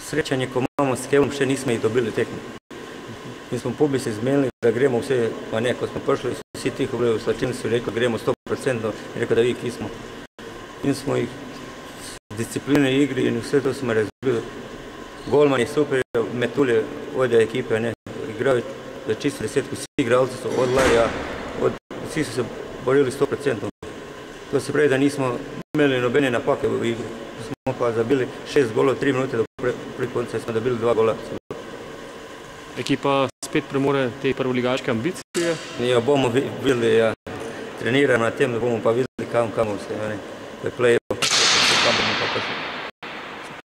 srečanje, ko imamo s Kevom, še nismo jih dobili tekmo. Mi smo publici zmenili, da gremo vse, pa ne, ko smo prišli, so vsi tiho bili v slačilnici, rekli, gremo 100%, rekli, da vi ki smo. In smo jih s discipline igri in vse to smo razbili. Golman je super, metulje vodja ekipe, ne, igrajo za čisto desetku, vsi igralci so od Larja, vsi so se borili 100%. To se pravi, da nismo imeli nobene napake v igri. Smo pa zabili šest golov, tri minute do prvi konca smo dobili dva gola. Ekipa spet premore te prvoligaške ambicije. Ja, bomo videli, ja, treniramo na tem, da bomo pa videli kam, kam vse, ne, v play-off, kam bomo pa prišli.